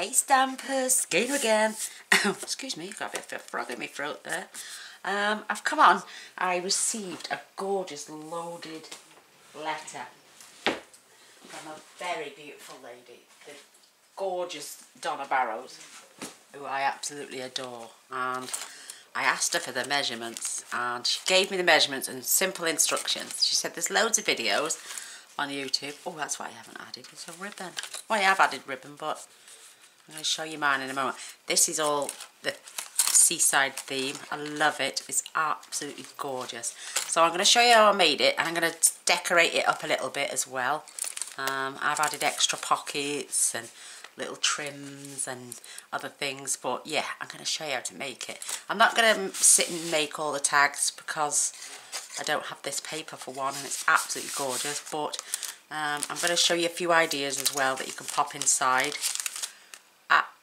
Hey Stampers, again. Excuse me, got a bit of a frog in my throat there. Um, I've come on, I received a gorgeous loaded letter from a very beautiful lady, the gorgeous Donna Barrows, who I absolutely adore. And I asked her for the measurements and she gave me the measurements and simple instructions. She said there's loads of videos on YouTube. Oh, that's why I haven't added. It's a ribbon. Well, I have added ribbon, but I'm going to show you mine in a moment. This is all the seaside theme. I love it. It's absolutely gorgeous. So I'm going to show you how I made it and I'm going to decorate it up a little bit as well. Um, I've added extra pockets and little trims and other things but yeah I'm going to show you how to make it I'm not going to sit and make all the tags because I don't have this paper for one and it's absolutely gorgeous but um, I'm going to show you a few ideas as well that you can pop inside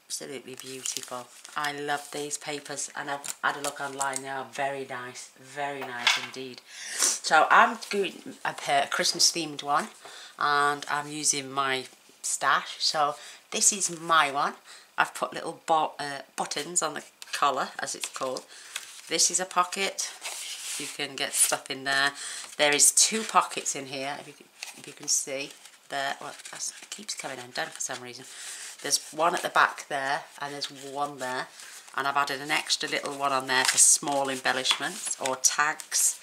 absolutely beautiful. I love these papers and I've had a look online. They are very nice, very nice indeed. So I'm doing a Christmas themed one and I'm using my stash. So this is my one. I've put little bo uh, buttons on the collar as it's called. This is a pocket. You can get stuff in there. There is two pockets in here if you, if you can see. There, well, it keeps coming undone for some reason. There's one at the back there and there's one there. And I've added an extra little one on there for small embellishments or tags.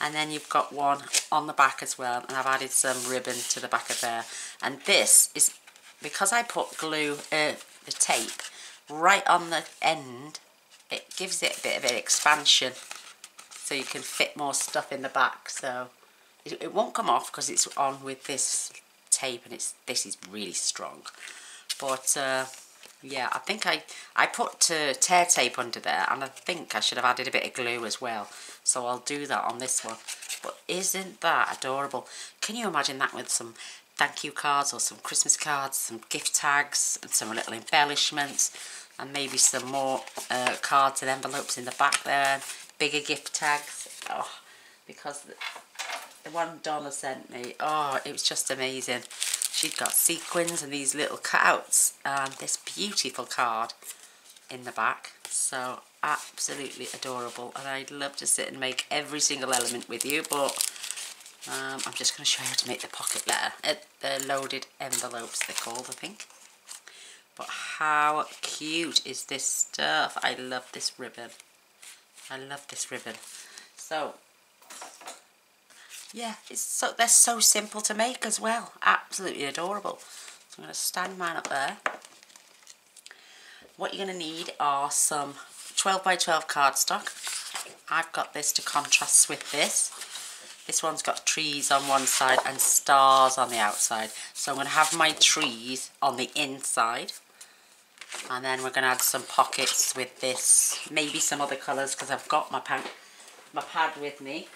And then you've got one on the back as well. And I've added some ribbon to the back of there. And this is, because I put glue, uh, the tape, right on the end, it gives it a bit of an expansion. So you can fit more stuff in the back. So it, it won't come off because it's on with this tape and it's this is really strong. But uh, yeah, I think I, I put uh, tear tape under there and I think I should have added a bit of glue as well. So I'll do that on this one. But isn't that adorable? Can you imagine that with some thank you cards or some Christmas cards, some gift tags and some little embellishments and maybe some more uh, cards and envelopes in the back there, bigger gift tags. Oh, because the, one Donna sent me, oh, it was just amazing. She'd got sequins and these little cutouts and this beautiful card in the back. So absolutely adorable and I'd love to sit and make every single element with you but um, I'm just going to show you how to make the pocket letter. Uh, the loaded envelopes they're called I think. But how cute is this stuff? I love this ribbon. I love this ribbon. So yeah, it's so they're so simple to make as well. Absolutely adorable. So I'm going to stand mine up there. What you're going to need are some 12 by 12 cardstock. I've got this to contrast with this. This one's got trees on one side and stars on the outside. So I'm going to have my trees on the inside. And then we're going to add some pockets with this. Maybe some other colours because I've got my, my pad with me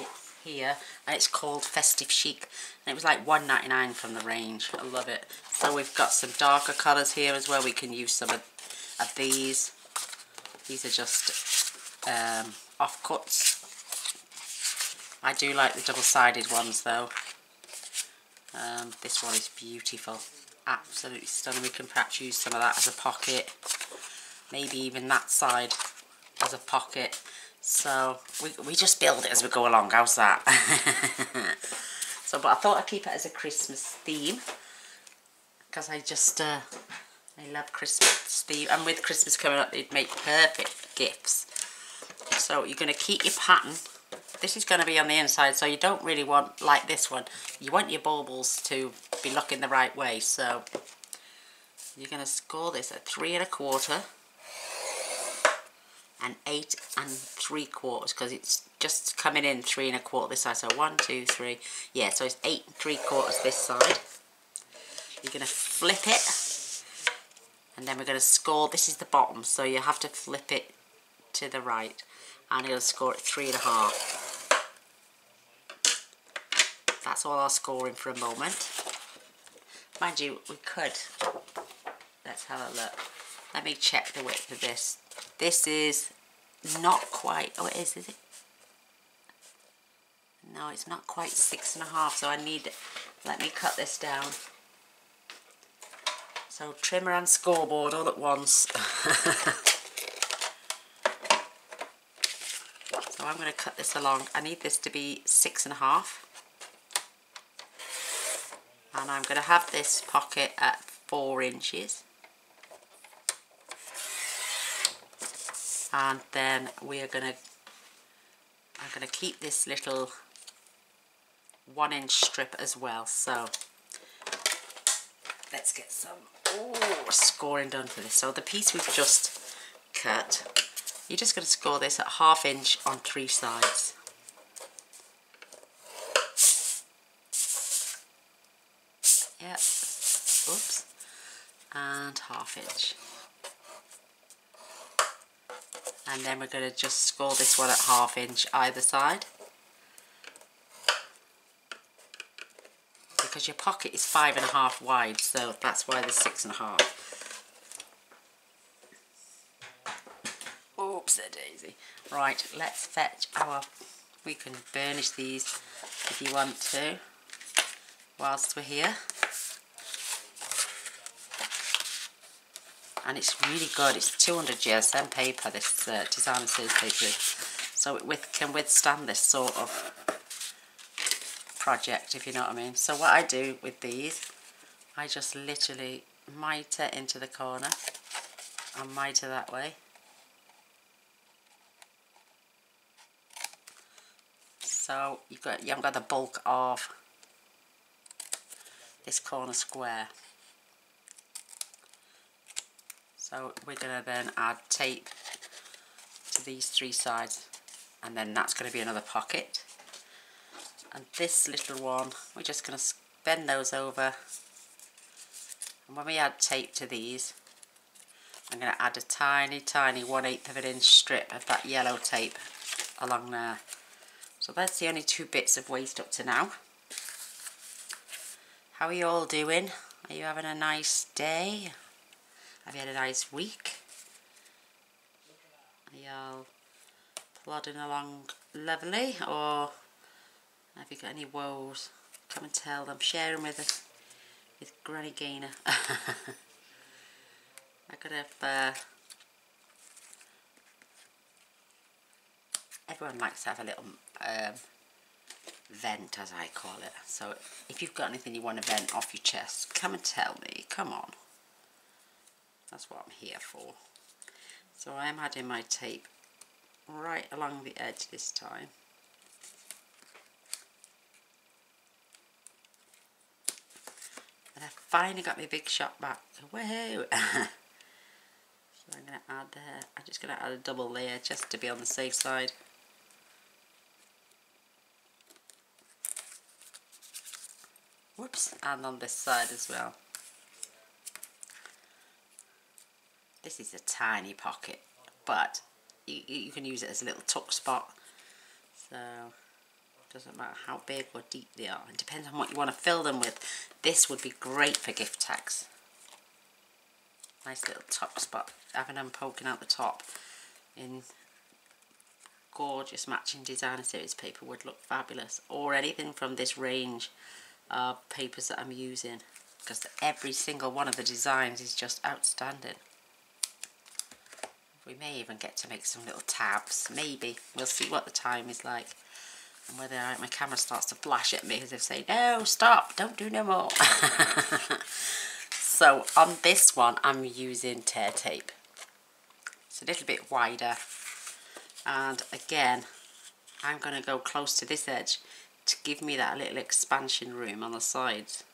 it's here and it's called Festive Chic. And it was like 1.99 from the range. I love it. So we've got some darker colours here as well. We can use some of, of these. These are just um, offcuts. I do like the double-sided ones though. Um, this one is beautiful. Absolutely stunning. We can perhaps use some of that as a pocket. Maybe even that side as a pocket so we, we just build it as we go along. How's that? so, but I thought I'd keep it as a Christmas theme. Because I just, uh, I love Christmas theme. And with Christmas coming up, they'd make perfect gifts. So you're going to keep your pattern. This is going to be on the inside, so you don't really want, like this one, you want your baubles to be looking the right way. So you're going to score this at three and a quarter and eight and three quarters because it's just coming in three and a quarter this side. So one two three yeah so it's eight and three quarters this side. You're going to flip it and then we're going to score. This is the bottom so you have to flip it to the right and you'll score it three and a half. That's all our scoring for a moment. Mind you we could. Let's have a look. Let me check the width of this this is not quite, oh it is, is it? No, it's not quite six and a half, so I need, let me cut this down. So trimmer and scoreboard all at once. so I'm going to cut this along. I need this to be six and a half. And I'm going to have this pocket at four inches. And then we are going to, I'm to keep this little one inch strip as well. So let's get some oh, scoring done for this. So the piece we've just cut, you're just going to score this at half inch on three sides. Yep, oops, and half inch. And then we're going to just score this one at half inch either side. because your pocket is five and a half wide so that's why there's six and a half. Oops a daisy. Right let's fetch our we can burnish these if you want to whilst we're here and it's really good it's 200 GSM paper this uh, designer series paper so it with, can withstand this sort of project, if you know what I mean. So what I do with these, I just literally mitre into the corner and mitre that way. So you've got, you haven't got the bulk of this corner square. So we're going to then add tape to these three sides and then that's going to be another pocket. And this little one we're just going to bend those over. And when we add tape to these I'm going to add a tiny tiny 1 8 of an inch strip of that yellow tape along there. So that's the only two bits of waste up to now. How are you all doing? Are you having a nice day have you had a nice week are you all plodding along lovely or have you got any woes? Come and tell them. Share them with us. With Granny Gaynor. I could have... Uh, everyone likes to have a little um, vent, as I call it. So if you've got anything you want to vent off your chest, come and tell me. Come on. That's what I'm here for. So I am adding my tape right along the edge this time. And I finally got my big shot back. Woohoo! so I'm going to add there. I'm just going to add a double layer just to be on the safe side. Whoops, and on this side as well. This is a tiny pocket, but you, you can use it as a little tuck spot. So it doesn't matter how big or deep they are. It depends on what you want to fill them with. This would be great for gift tags. Nice little top spot. Having them poking out the top in gorgeous matching designer series paper would look fabulous. Or anything from this range of papers that I'm using. Because every single one of the designs is just outstanding. We may even get to make some little tabs. Maybe. We'll see what the time is like and whether my camera starts to flash at me as if saying, no, stop, don't do no more. so on this one, I'm using tear tape. It's a little bit wider. And again, I'm going to go close to this edge to give me that little expansion room on the sides.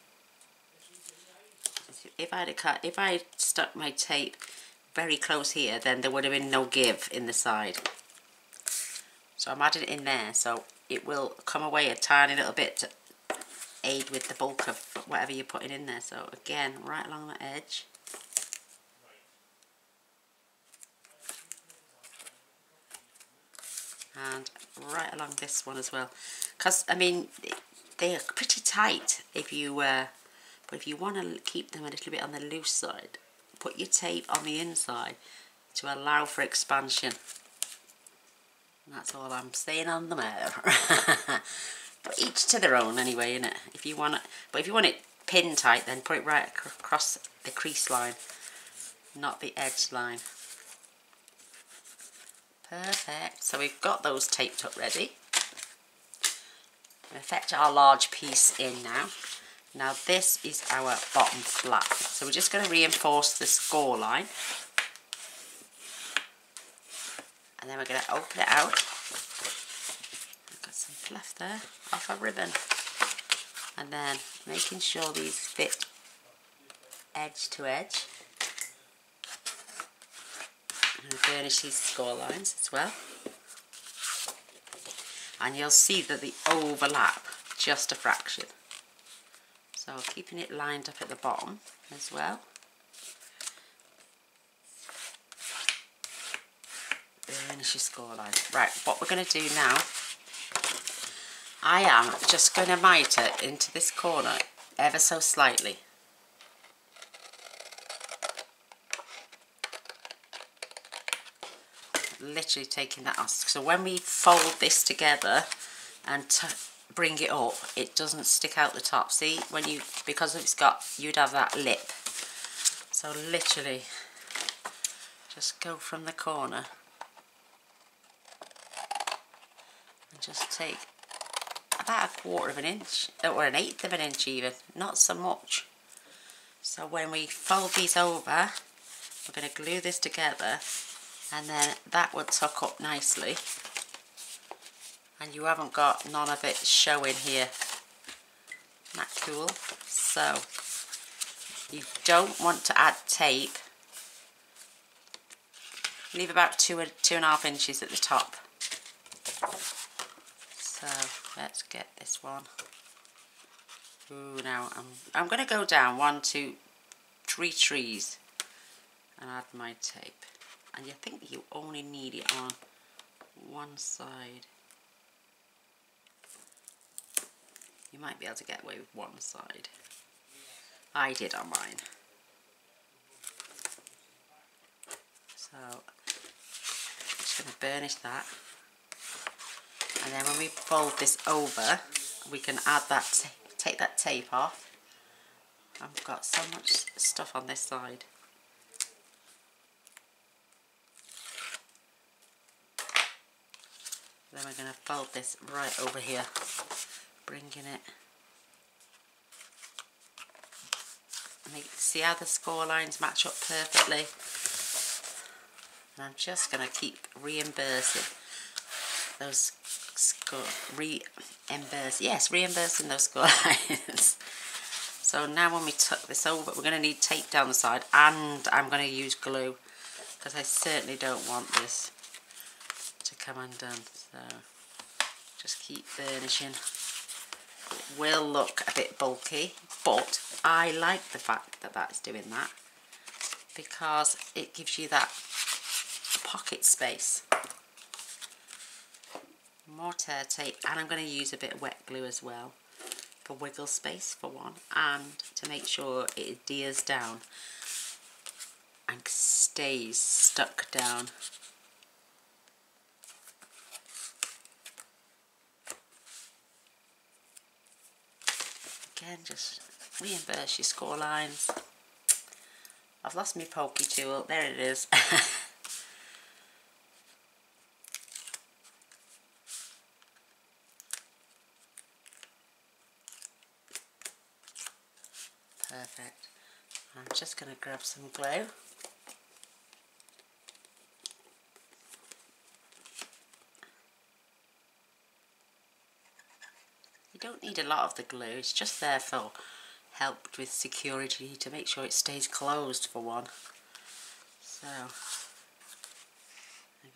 If I had cut, if I stuck my tape very close here, then there would have been no give in the side. So I'm adding it in there. So it will come away a tiny little bit to aid with the bulk of whatever you're putting in there. So again, right along the edge. And right along this one as well. Because, I mean, they are pretty tight if you, uh, but if you want to keep them a little bit on the loose side, put your tape on the inside to allow for expansion. That's all I'm saying on the matter. but each to their own anyway, innit? If you want it, but if you want it pin tight, then put it right across the crease line, not the edge line. Perfect. So we've got those taped up ready. We effect our large piece in now. Now this is our bottom flap. So we're just going to reinforce the score line. And then we're going to open it out. I've got some fluff there off a ribbon. And then making sure these fit edge to edge. And burnish these score lines as well. And you'll see that they overlap just a fraction. So keeping it lined up at the bottom as well. Burnish your score line. Right, what we're going to do now, I am just going to miter into this corner ever so slightly. literally taking that off. So when we fold this together and bring it up, it doesn't stick out the top. See, when you, because it's got, you'd have that lip. So literally, just go from the corner and just take about a quarter of an inch, uh, or an eighth of an inch even, not so much. So when we fold these over, we're going to glue this together and then that would tuck up nicely and you haven't got none of it showing here. Isn't that cool. So you don't want to add tape. Leave about two two and a half inches at the top. So let's get this one. Ooh, now I'm, I'm going to go down one two three trees and add my tape. And you think you only need it on one side you might be able to get away with one side. I did on mine. So I'm just going to burnish that. And then when we fold this over we can add that take that tape off. I've got so much stuff on this side. Then we're going to fold this right over here, bringing it. See how the score lines match up perfectly? And I'm just going to keep reimbursing those score, reimburse, yes, reimbursing those score lines. so now when we tuck this over, we're going to need tape down the side and I'm going to use glue because I certainly don't want this to come undone so just keep burnishing will look a bit bulky but I like the fact that that's doing that because it gives you that pocket space. More tear tape and I'm going to use a bit of wet glue as well for wiggle space for one and to make sure it adheres down and stays stuck down again just reimburse your score lines. I've lost my pokey tool there it is. Perfect. I'm just going to grab some glue don't need a lot of the glue, it's just there for help with security to make sure it stays closed for one. So I'm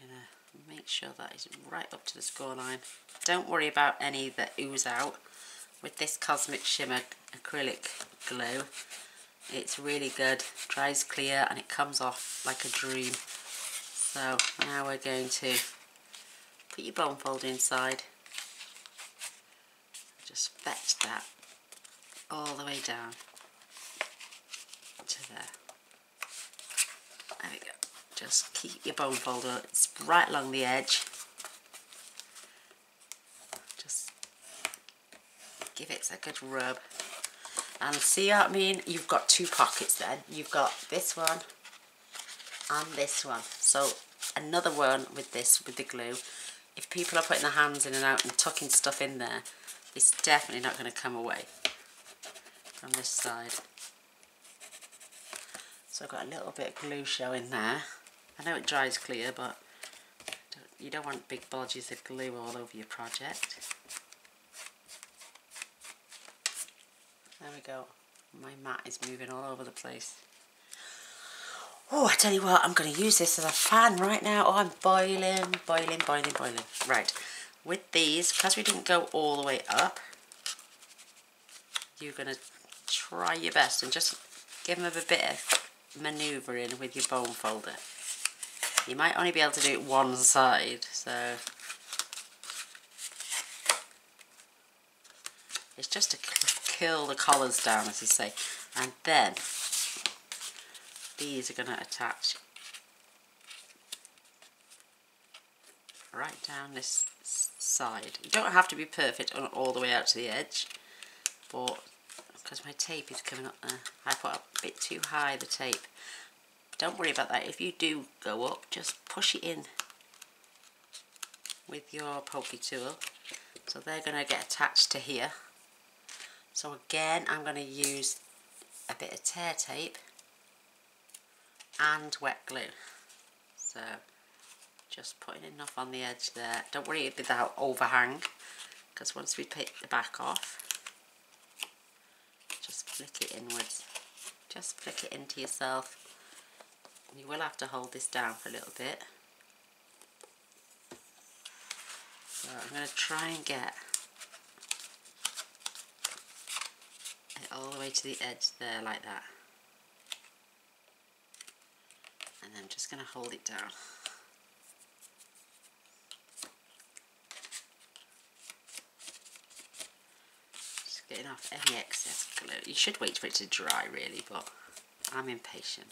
going to make sure that is right up to the score line. Don't worry about any that ooze out. With this Cosmic Shimmer acrylic glue, it's really good, dries clear and it comes off like a dream. So now we're going to put your bone fold inside just fetch that all the way down to there. There we go. Just keep your bone folder, it's right along the edge. Just give it a good rub. And see what I mean? You've got two pockets then. You've got this one and this one. So another one with this, with the glue. If people are putting their hands in and out and tucking stuff in there, it's definitely not going to come away from this side. So I've got a little bit of glue showing there. I know it dries clear, but you don't want big bulges of glue all over your project. There we go. My mat is moving all over the place. Oh, I tell you what, I'm going to use this as a fan right now. Oh, I'm boiling, boiling, boiling, boiling. Right, with these, because we didn't go all the way up, you're going to try your best and just give them a bit of manoeuvring with your bone folder. You might only be able to do it one side, so it's just to kill the collars down, as you say. And then these are going to attach right down this side. You don't have to be perfect on all the way out to the edge, but because my tape is coming up there, I put a bit too high the tape. Don't worry about that. If you do go up, just push it in with your pokey tool. So they're going to get attached to here. So again, I'm going to use a bit of tear tape and wet glue. So just putting enough on the edge there. Don't worry about that overhang because once we pick the back off, just flick it inwards. Just flick it into yourself. You will have to hold this down for a little bit. So I'm going to try and get it all the way to the edge there like that. And I'm just going to hold it down. Getting off any excess glue. You should wait for it to dry really, but I'm impatient.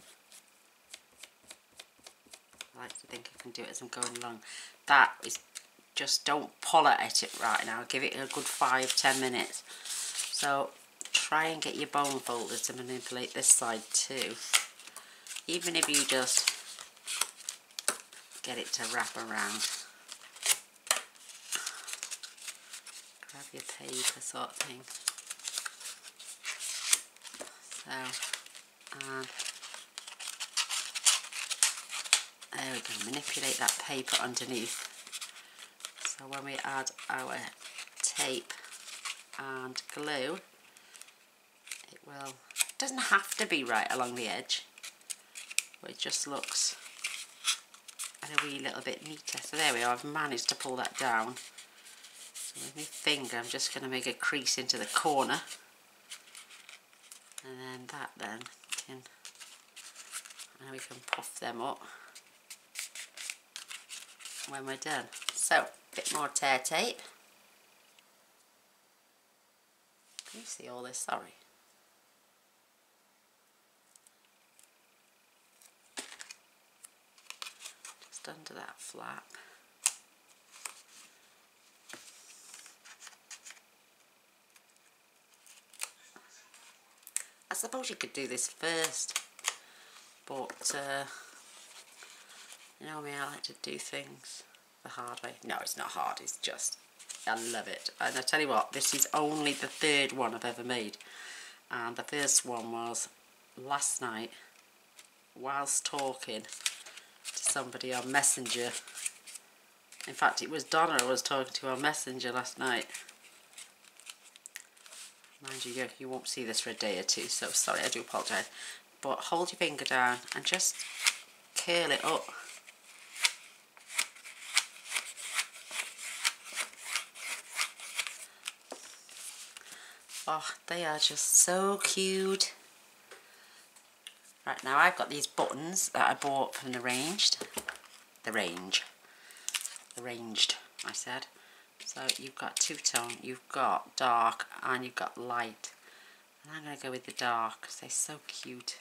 I like to think I can do it as I'm going along. That is just don't pull at it right now. Give it a good five, ten minutes. So try and get your bone folder to manipulate this side too. Even if you just get it to wrap around. Grab your paper sort of thing. So, and there we go, manipulate that paper underneath. So when we add our tape and glue, it will, it doesn't have to be right along the edge, but it just looks a wee little bit neater. So there we are, I've managed to pull that down. So with my finger I'm just going to make a crease into the corner. And then that then can, and we can puff them up when we're done. So, a bit more tear tape. Can you see all this? Sorry. Just under that flap. Suppose you could do this first, but uh, you know me, I like to do things the hard way. No, it's not hard, it's just, I love it. And I tell you what, this is only the third one I've ever made. And the first one was last night, whilst talking to somebody on Messenger. In fact, it was Donna I was talking to on Messenger last night. Mind you, you won't see this for a day or two, so sorry, I do apologise. But hold your finger down and just curl it up. Oh, they are just so cute. Right, now I've got these buttons that I bought from the Ranged. The Range. The Ranged, I said. So you've got two-tone, you've got dark, and you've got light. And I'm going to go with the dark because they're so cute.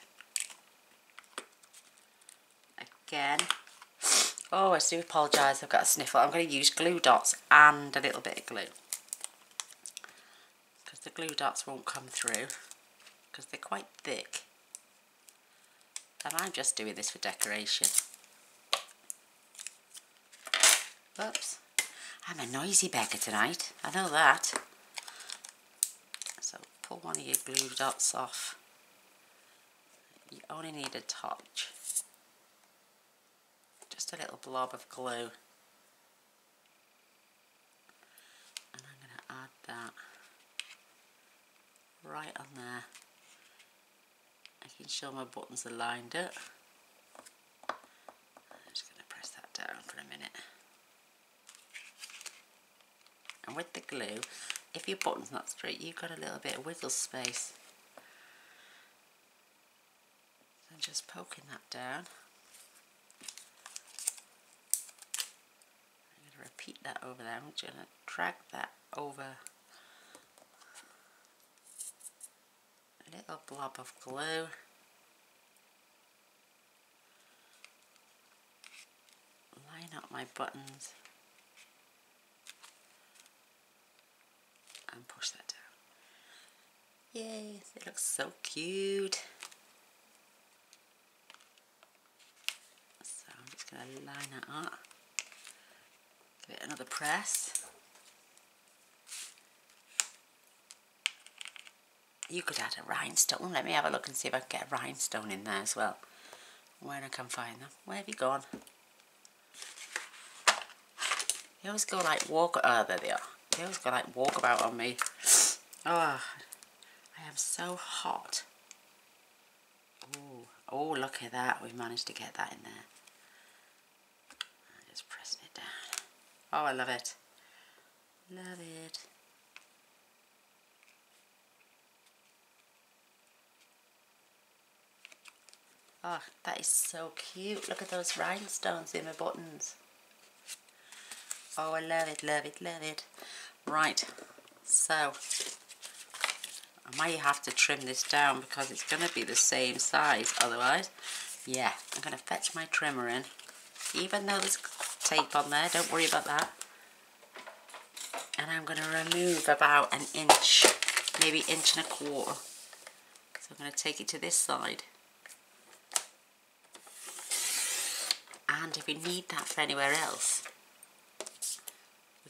Again. Oh, I do apologise, I've got a sniffle. I'm going to use glue dots and a little bit of glue Because the glue dots won't come through because they're quite thick. And I'm just doing this for decoration. Oops. I'm a noisy beggar tonight. I know that. So pull one of your glue dots off. You only need a touch. Just a little blob of glue. And I'm going to add that right on there. Making sure my buttons are lined up. I'm just going to press that down for a minute. And with the glue, if your button's not straight, you've got a little bit of wiggle space. And just poking that down. I'm going to repeat that over there. I'm just going to drag that over a little blob of glue. Line up my buttons. And push that down. Yay, it looks so cute. So I'm just going to line it up. Give it another press. You could add a rhinestone. Let me have a look and see if I can get a rhinestone in there as well. Where I can find them. Where have you gone? You always go like walk. Oh, there they are. They always go like walk about on me. Oh, I am so hot. Oh, oh, look at that. We've managed to get that in there. I'm just pressing it down. Oh, I love it. Love it. Oh, that is so cute. Look at those rhinestones in my buttons. Oh, I love it, love it, love it. Right, so I might have to trim this down because it's going to be the same size otherwise. Yeah, I'm going to fetch my trimmer in. Even though there's tape on there, don't worry about that. And I'm going to remove about an inch, maybe inch and a quarter. So I'm going to take it to this side. And if you need that for anywhere else,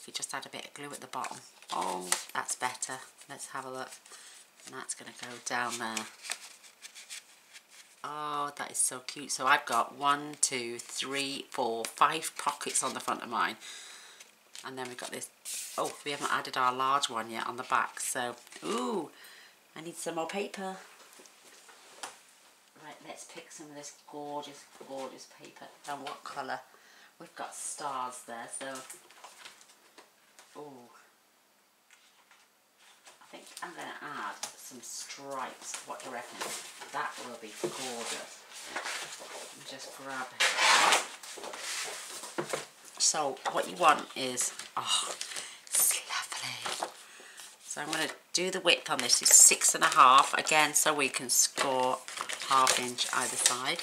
if you just add a bit of glue at the bottom. Oh, that's better. Let's have a look. And that's going to go down there. Oh, that is so cute. So I've got one, two, three, four, five pockets on the front of mine. And then we've got this, oh, we haven't added our large one yet on the back. So, ooh, I need some more paper. Right, let's pick some of this gorgeous, gorgeous paper. And what colour? We've got stars there, so Oh, I think I'm going to add some stripes. What do you reckon? That will be gorgeous. Just grab it. So what you want is, oh, it's lovely. So I'm going to do the width on this. It's six and a half again, so we can score half inch either side.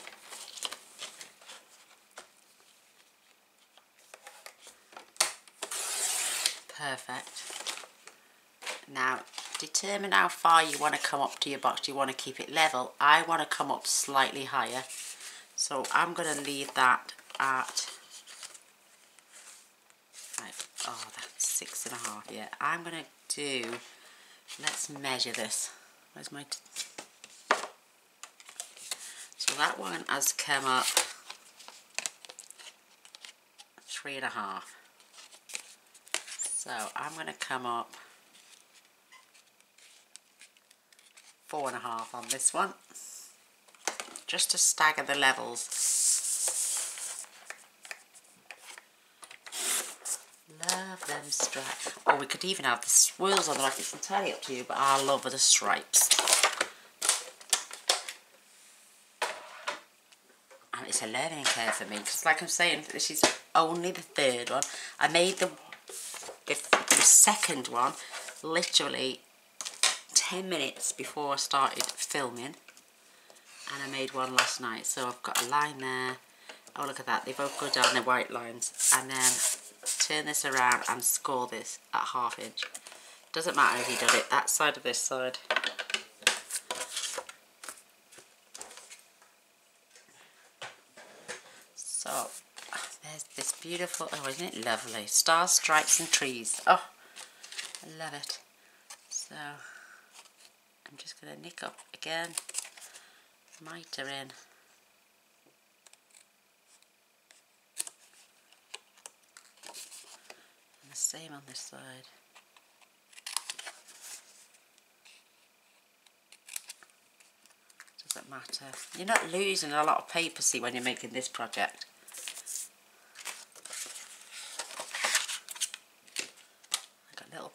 Perfect. Now, determine how far you want to come up to your box. Do you want to keep it level? I want to come up slightly higher. So I'm going to leave that at, oh, that's six and a half, yeah. I'm going to do, let's measure this. Where's my, so that one has come up three and a half. So I'm going to come up four and a half on this one just to stagger the levels. Love them stripes. Or we could even have the swirls on the back. It's entirely up to you, but I love the stripes. And it's a learning curve for me because like I'm saying, this is only the third one. I made the the second one literally 10 minutes before I started filming and I made one last night. So I've got a line there. Oh look at that. They both go down the white lines. And then turn this around and score this at half inch. Doesn't matter if you do it that side of this side. So there's this beautiful oh isn't it lovely? Star stripes and trees. Oh. I love it. So, I'm just going to nick up again, mitre in. And the same on this side. Doesn't matter. You're not losing a lot of paper, see, when you're making this project.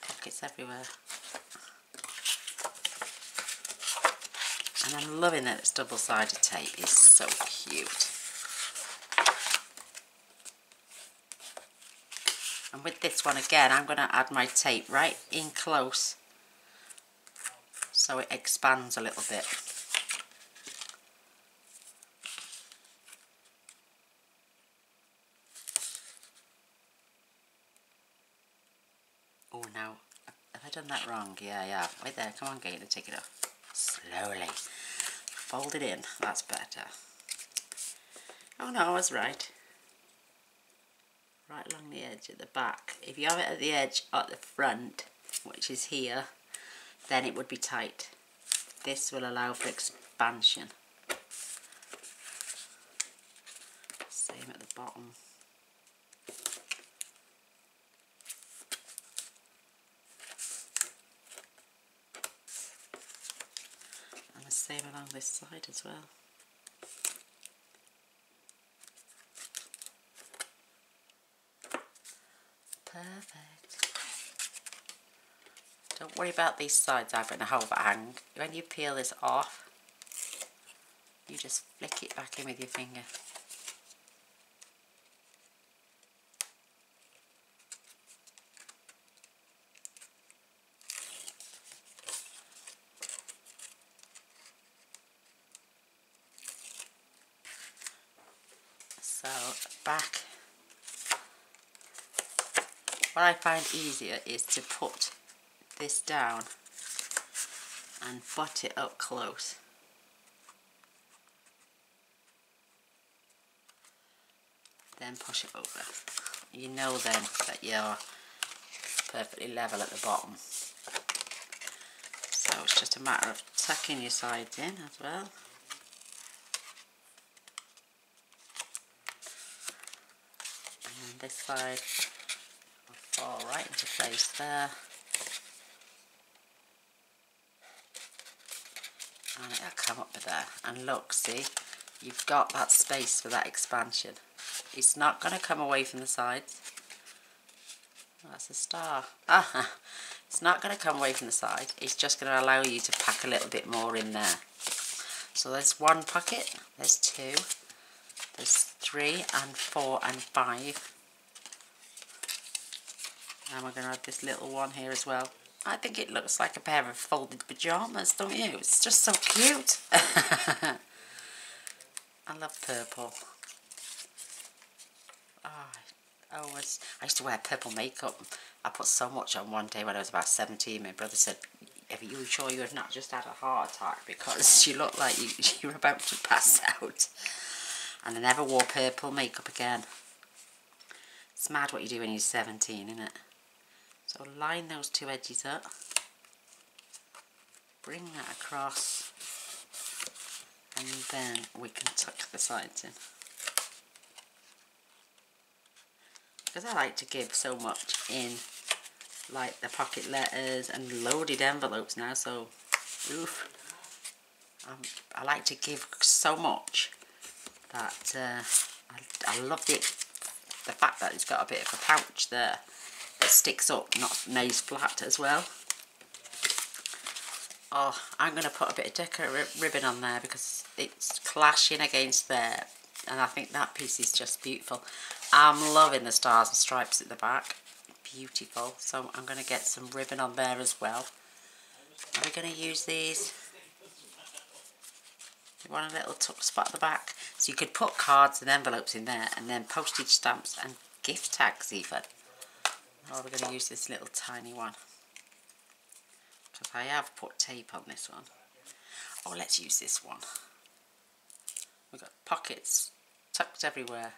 I've pockets everywhere. And I'm loving that it's double-sided tape. It's so cute. And with this one again, I'm going to add my tape right in close so it expands a little bit. Oh, now, done that wrong? Yeah, yeah. Right there. Come on, Gator, take it off. Slowly. Fold it in. That's better. Oh, no, I was right. Right along the edge at the back. If you have it at the edge at the front, which is here, then it would be tight. This will allow for expansion. Same at the bottom. same along this side as well. Perfect. Don't worry about these sides I've got a whole hang. When you peel this off, you just flick it back in with your finger. back. What I find easier is to put this down and butt it up close. Then push it over. You know then that you're perfectly level at the bottom. So it's just a matter of tucking your sides in as well. And this side will fall right into place there. And it'll come up there. And look, see, you've got that space for that expansion. It's not going to come away from the sides. That's a star. Ah, it's not going to come away from the side. It's just going to allow you to pack a little bit more in there. So there's one pocket, there's two, there's three and four and five. And we're going to add this little one here as well. I think it looks like a pair of folded pyjamas, don't you? It's just so cute. I love purple. Ah, oh, I always, I used to wear purple makeup. I put so much on one day when I was about 17. My brother said, are you sure you had not just had a heart attack? Because you look like you, you about to pass out. And I never wore purple makeup again. It's mad what you do when you're 17, isn't it? So line those two edges up, bring that across, and then we can tuck the sides in. Because I like to give so much in like the pocket letters and loaded envelopes now, so oof. Um, I like to give so much that uh, I, I love the, the fact that it's got a bit of a pouch there it sticks up, not lays flat as well. Oh, I'm going to put a bit of deco ribbon on there because it's clashing against there. And I think that piece is just beautiful. I'm loving the stars and stripes at the back. Beautiful. So I'm going to get some ribbon on there as well. Are we going to use these? You want a little tuck spot at the back. So you could put cards and envelopes in there and then postage stamps and gift tags even. Or we're going to use this little tiny one. Because I have put tape on this one. Oh, let's use this one. We've got pockets tucked everywhere.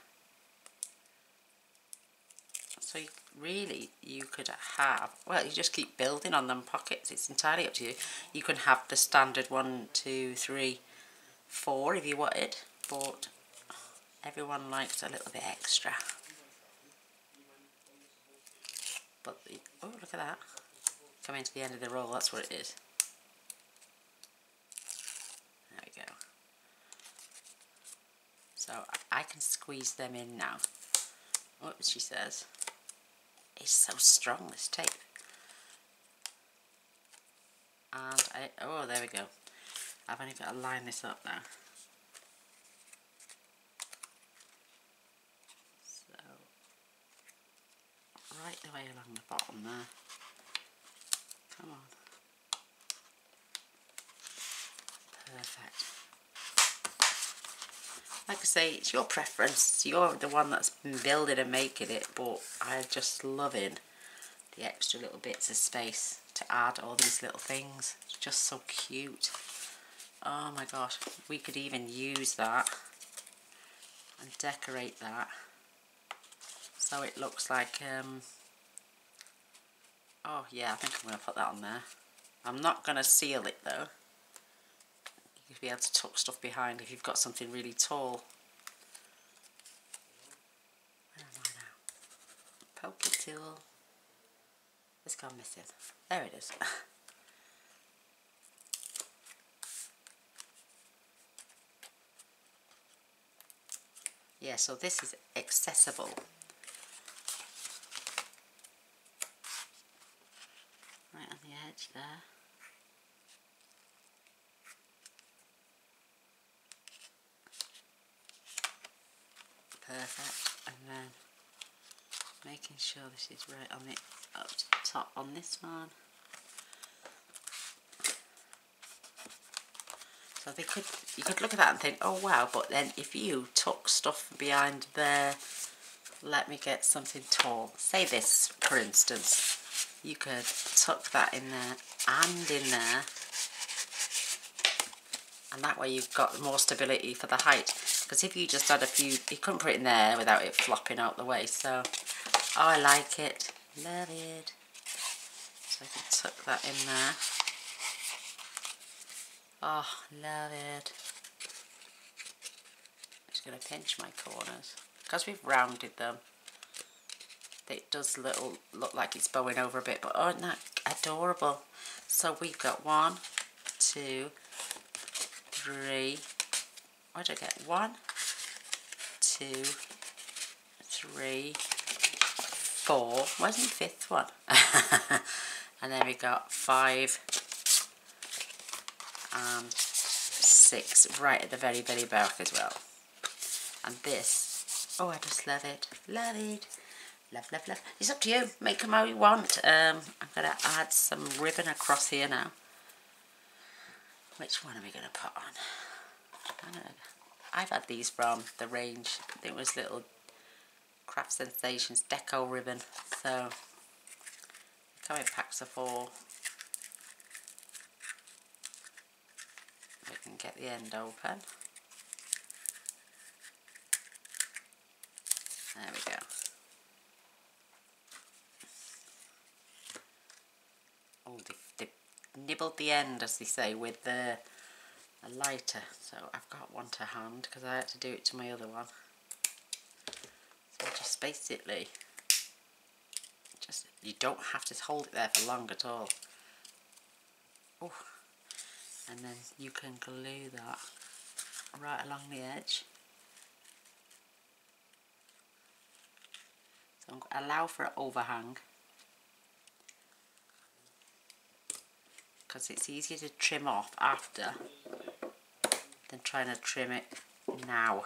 So you, really you could have, well you just keep building on them pockets. It's entirely up to you. You can have the standard one, two, three, four if you wanted. But everyone likes a little bit extra. But, the, oh look at that. Coming to the end of the roll, that's what it is. There we go. So I can squeeze them in now. What she says. It's so strong, this tape. And I, oh, there we go. I've only got to line this up now. So, right the way along the bottom there. Come on. Perfect. Like I say, it's your preference. You're the one that's been building and making it, but I'm just loving the extra little bits of space to add all these little things. It's just so cute. Oh my gosh, we could even use that and decorate that so it looks like um, Oh yeah, I think I'm going to put that on there. I'm not going to seal it though. You'll be able to tuck stuff behind if you've got something really tall. Where am I now? Pokey tool. It's gone missing. There it is. yeah, so this is accessible there. Perfect. And then making sure this is right on the up to the top on this one. So they could you could look at that and think, oh wow, but then if you tuck stuff behind there, let me get something tall. Say this, for instance you could tuck that in there and in there. And that way you've got more stability for the height. Because if you just had a few you couldn't put it in there without it flopping out the way. So I like it. Love it. So I can tuck that in there. Oh love it. I'm just going to pinch my corners. Because we've rounded them it does little look like it's bowing over a bit but aren't that adorable? So we've got one two three what did I get? One two three four. Where's the fifth one? And then we got five and six right at the very very back as well. And this oh I just love it love it Love, love, love. It's up to you. Make them how you want. Um, I'm going to add some ribbon across here now. Which one are we going to put on? I've had these from the range. I think It was little Craft Sensations Deco ribbon. So, come in packs of four. We can get the end open. There we go. Oh, they, they nibbled the end, as they say, with the a lighter. So I've got one to hand because I had to do it to my other one. So just basically, just you don't have to hold it there for long at all. Oh, and then you can glue that right along the edge. So allow for an overhang because it's easier to trim off after than trying to trim it now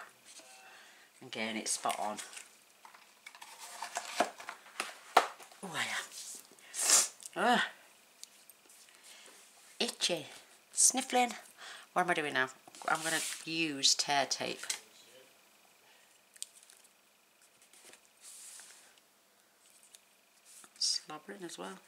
and getting it spot on. Oh, am. Ugh. Itchy. Sniffling. What am I doing now? I'm going to use tear tape. Slobbering as well.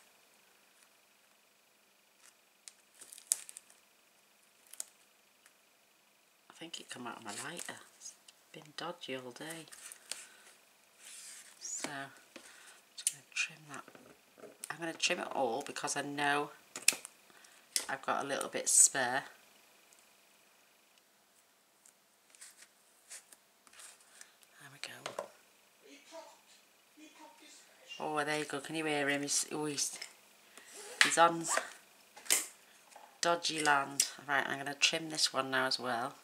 Think it come out of my lighter. It's been dodgy all day. So, I'm just going to trim that. I'm going to trim it all because I know I've got a little bit spare. There we go. Oh, there you go. Can you hear him? He's, oh, he's, he's on dodgy land. Right, I'm going to trim this one now as well.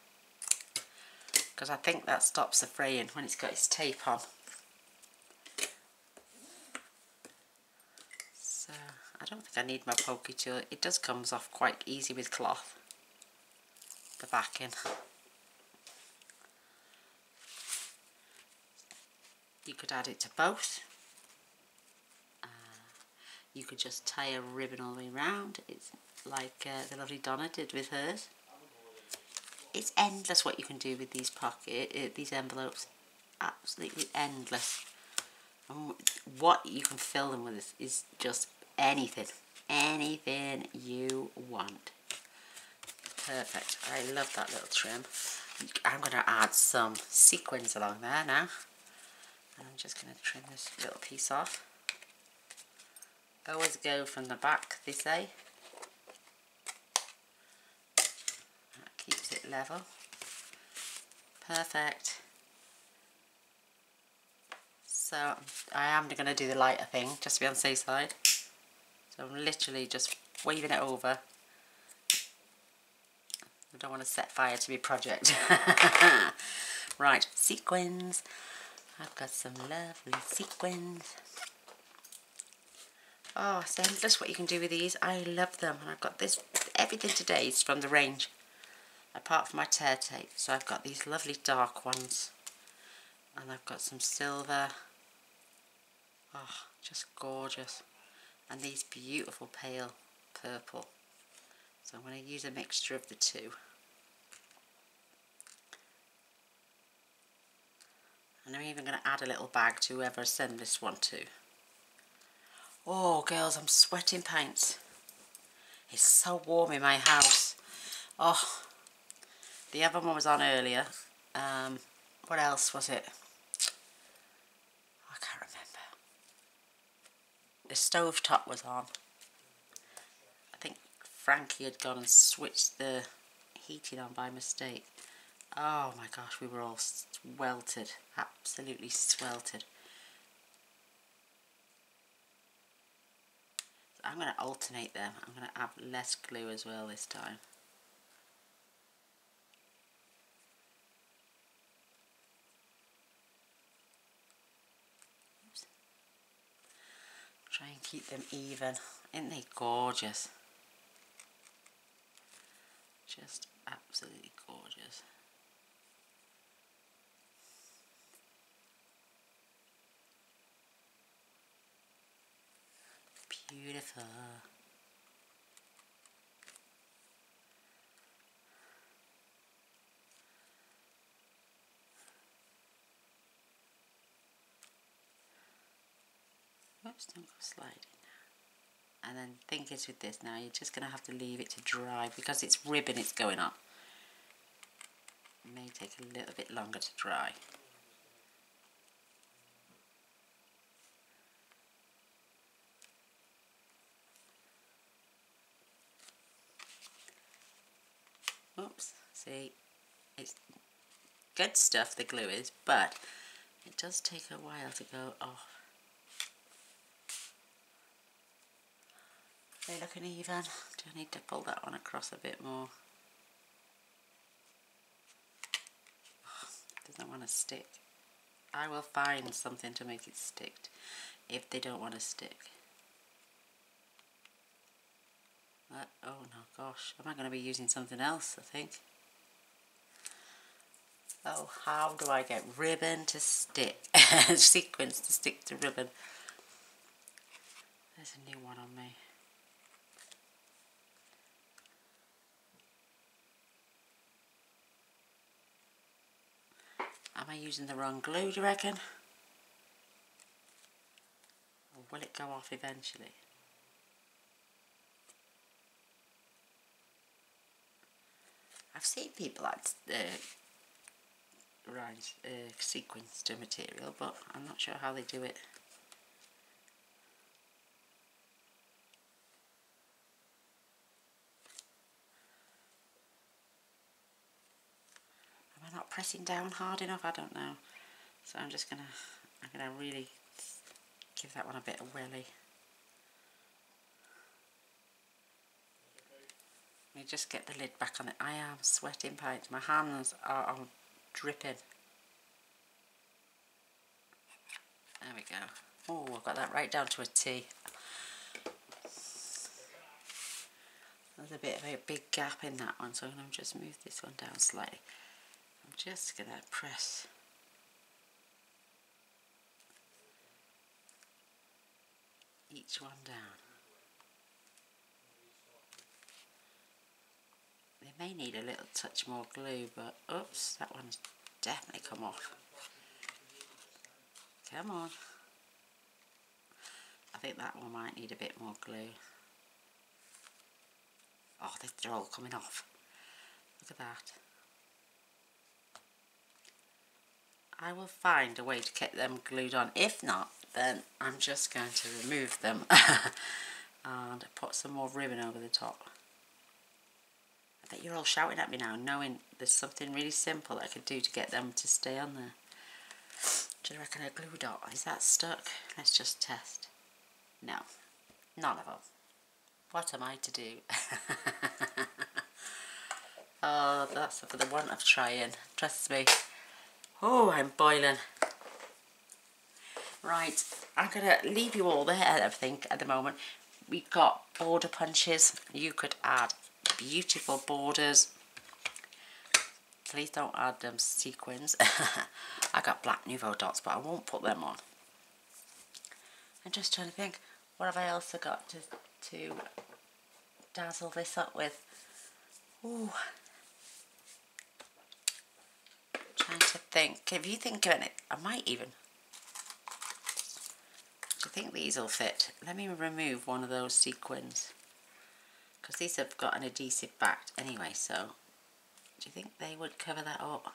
Because I think that stops the fraying when it's got its tape on. So, I don't think I need my pokey tool. It does comes off quite easy with cloth. The backing. You could add it to both. Uh, you could just tie a ribbon all the way around. It's like uh, the lovely Donna did with hers. It's endless what you can do with these pocket, uh, these envelopes. Absolutely endless. And what you can fill them with is, just anything. Anything you want. Perfect. I love that little trim. I'm going to add some sequins along there now. And I'm just going to trim this little piece off. Always go from the back, they say. That keeps it level. Perfect. So I am going to do the lighter thing, just to be on the safe side. So I'm literally just waving it over. I don't want to set fire to my project. right, sequins. I've got some lovely sequins. Oh, it's endless what you can do with these. I love them. And I've got this, everything today is from the range. Apart from my tear tape. So I've got these lovely dark ones. And I've got some silver. Oh, just gorgeous. And these beautiful pale purple. So I'm going to use a mixture of the two. And I'm even going to add a little bag to whoever I send this one to. Oh, girls, I'm sweating paints. It's so warm in my house. Oh, the other one was on earlier. Um, what else was it? I can't remember. The stove top was on. I think Frankie had gone and switched the heating on by mistake. Oh my gosh, we were all sweltered, absolutely sweltered. So I'm going to alternate them. I'm going to add less glue as well this time. Keep them even. Isn't they gorgeous? Just absolutely gorgeous. Beautiful. Oops, don't go sliding now. And then the thing is with this now, you're just going to have to leave it to dry because it's ribbon it's going up. It may take a little bit longer to dry. Oops, see, it's good stuff, the glue is, but it does take a while to go off. They looking even? Do I need to pull that one across a bit more? doesn't want to stick. I will find something to make it stick if they don't want to stick. Uh, oh no, gosh, am I going to be using something else, I think? Oh, how do I get ribbon to stick, sequins to stick to ribbon? There's a new one on me. Am I using the wrong glue, do you reckon? Or will it go off eventually? I've seen people add uh, uh, sequins to material, but I'm not sure how they do it. Pressing down hard enough? I don't know. So I'm just gonna, I'm gonna really give that one a bit of willy. Let me just get the lid back on it. I am sweating pints. My hands are, are dripping. There we go. Oh, I've got that right down to a T. There's a bit of a big gap in that one, so I'm going to just move this one down slightly. I'm just going to press each one down. They may need a little touch more glue, but oops, that one's definitely come off. Come on. I think that one might need a bit more glue. Oh, they're all coming off. Look at that. I will find a way to get them glued on. If not, then I'm just going to remove them and put some more ribbon over the top. I bet you're all shouting at me now, knowing there's something really simple I could do to get them to stay on there. Do you reckon a glue dot? Is that stuck? Let's just test. No, none of them. What am I to do? oh, that's for the want of trying. Trust me. Oh, I'm boiling. Right, I'm going to leave you all there, I think, at the moment. We've got border punches. You could add beautiful borders. Please don't add them sequins. I got black Nuvo dots, but I won't put them on. I'm just trying to think, what have I also got to, to dazzle this up with? Ooh. Trying to think. If you think of it, I might even do you think these will fit? Let me remove one of those sequins. Because these have got an adhesive back anyway, so do you think they would cover that up?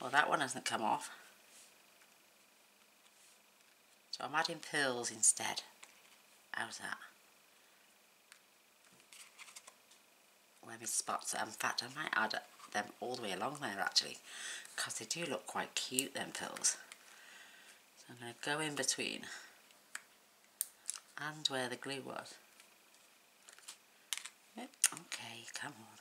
Well, that one hasn't come off. So I'm adding pearls instead. How's that? Where my spots. In fact, I might add them all the way along there actually. Because they do look quite cute, them pearls. I'm going to go in between and where the glue was. Yep, okay, come on.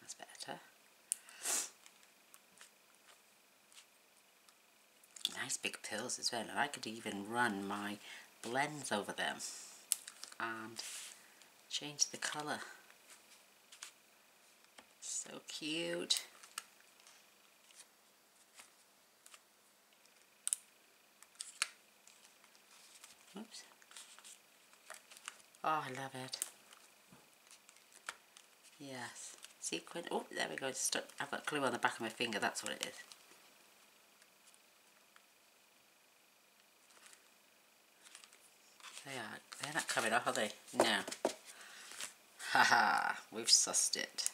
That's better. Nice big pills as well, and I could even run my blends over them and change the colour. So cute. Oops. Oh, I love it. Yes. Sequin. Oh, there we go. I've got glue on the back of my finger. That's what it is. They are. They're not coming off, are they? No. Haha. We've sussed it.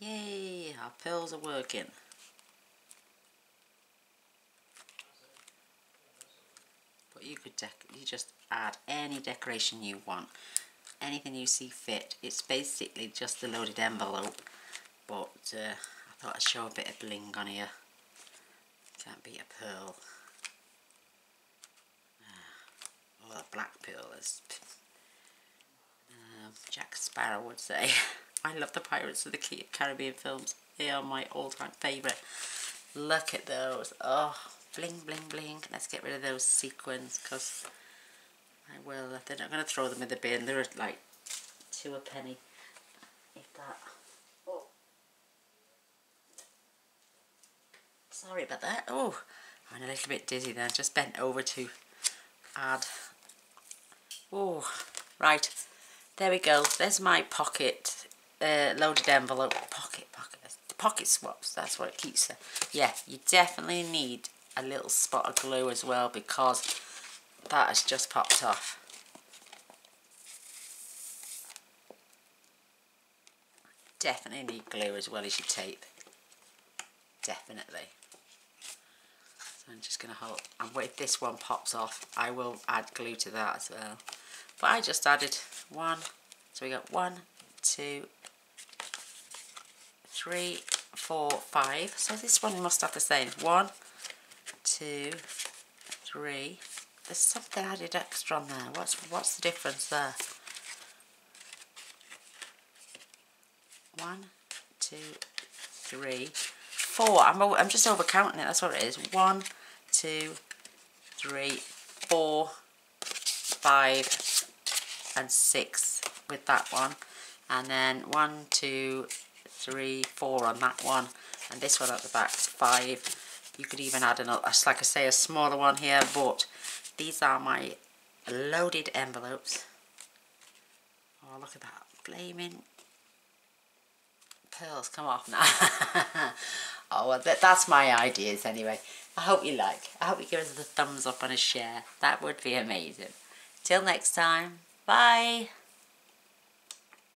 Yay, our pills are working. But you could you just add any decoration you want. Anything you see fit. It's basically just a loaded envelope. But uh, thought I'd show a bit of bling on here. Can't be a pearl. Uh, oh, a black pearl is... Um, Jack Sparrow would say. I love the Pirates of the Caribbean films. They are my all-time favourite. Look at those. Oh, bling, bling, bling. Let's get rid of those sequins because I will. Then I'm going to throw them in the bin. They're like two a penny. If that. Sorry about that. Oh, I'm a little bit dizzy then. Just bent over to add. Oh, right. There we go. There's my pocket uh, loaded envelope, pocket, pocket, pocket swaps, that's what it keeps there. Yeah, you definitely need a little spot of glue as well because that has just popped off. Definitely need glue as well as your tape. definitely. So I'm just going to hold, and if this one pops off, I will add glue to that as well. But I just added one, so we got one, two, three, four, five. So this one must have the same. One, two, three. There's something added extra on there. What's what's the difference there? One, two, three, four. I'm I'm just overcounting it. That's what it is. One, two, three, four, five, and six with that one. And then one, two, three, four on that one. And this one at the back five. You could even add another, like I say, a smaller one here. But these are my loaded envelopes. Oh, look at that. Blaming pearls come off now. oh, well, that, that's my ideas anyway. I hope you like. I hope you give us a thumbs up and a share. That would be amazing. Till next time. Bye.